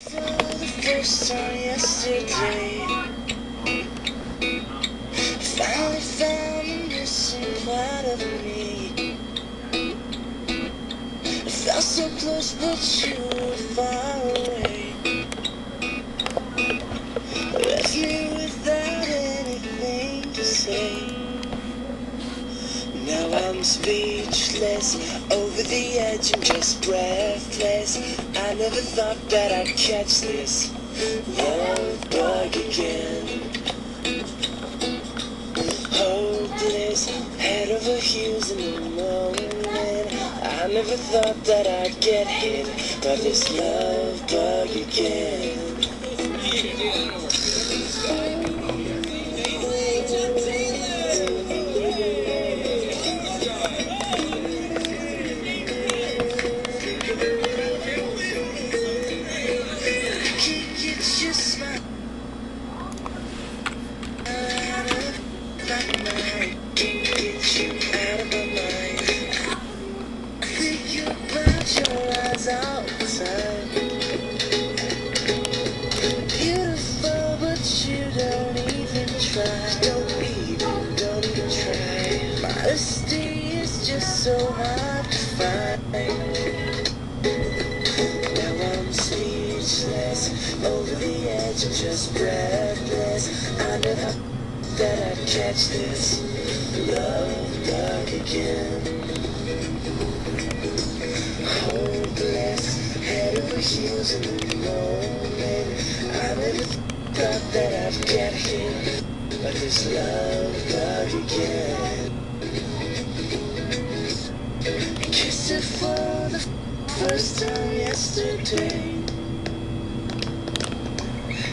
For the first time yesterday, finally found the missing part of me. I felt so close, but you were far away. Speechless, over the edge and just breathless. I never thought that I'd catch this love bug again. Hopeless, head over heels in the moment. I never thought that I'd get hit by this love bug again. Just breathless. I never thought that I'd catch this love bug again. Hopeless, head over heels in the moment. I never thought that I'd get hit by this love bug again. Kissed it for the first time yesterday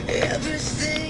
everything